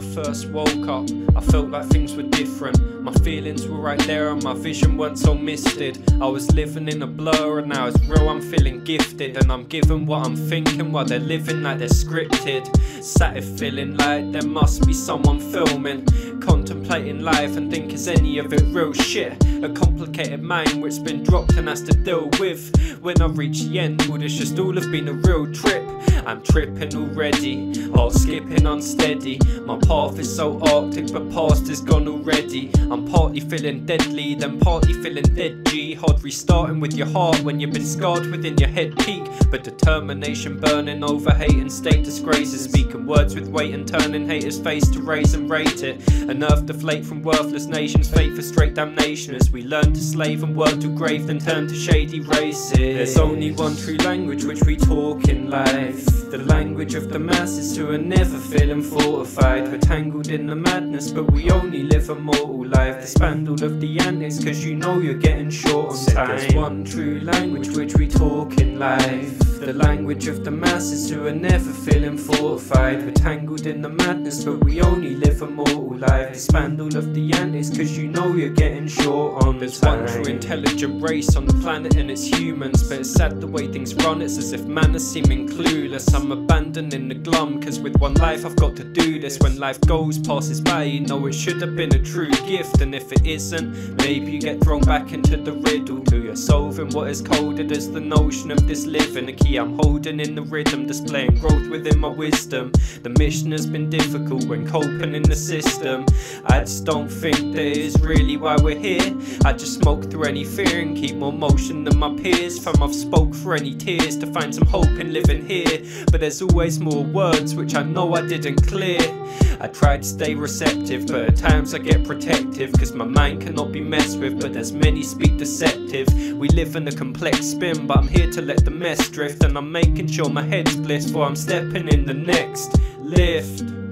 first woke up, I felt like things were different. My feelings were right there and my vision weren't so misted. I was living in a blur and now it's real, I'm feeling gifted. And I'm given what I'm thinking while they're living like they're scripted. Sat here feeling like there must be someone filming. Contemplating life and think is any of it real shit? A complicated mind which's been dropped and has to deal with. When I reach the end, would this just all have been a real trip? I'm tripping already, heart skipping unsteady. My path is so arctic, but past is gone already. I'm partly feeling deadly, then partly feeling dead G. Hard restarting with your heart when you've been scarred within your head peak. But determination burning over hate and state disgraces. Speaking words with weight and turning haters' face to raise and rate it. Earth deflate from worthless nations, fate for straight damnation. As we learn to slave and work to grave, then turn to shady races. There's only one true language which we talk in life. The language of the masses who are never feeling fortified. We're tangled in the madness, but we only live a mortal life. The spandal of the antics, cause you know you're getting short on time. There's one true language which we talk in life. The language of the masses who are never feeling fortified. We're tangled in the madness, but we only live a mortal life. The spandal of the antics, cause you know you're getting short on There's one true intelligent race on the planet and it's humans. But it's sad the way things run, it's as if man is seeming clueless. I'm abandoning the glum, cause with one life I've got to do this. When life goes, passes by, you know it should have been a true gift. And if it isn't, maybe you get thrown back into the riddle till you're solving what is coded as the notion of this living. The key I'm holding in the rhythm, displaying growth within my wisdom. The mission has been difficult when coping in the system. I just don't think that is really why we're here. I just smoke through any fear and keep more motion than my peers. Fam, I've spoke for any tears to find some hope in living here. But there's always more words which I know I didn't clear. I try to stay receptive, but at times I get protective. Cause my mind cannot be messed with, but as many speak deceptive. We live in a complex spin, but I'm here to let the mess drift. And I'm making sure my head's blissed before I'm stepping in the next lift.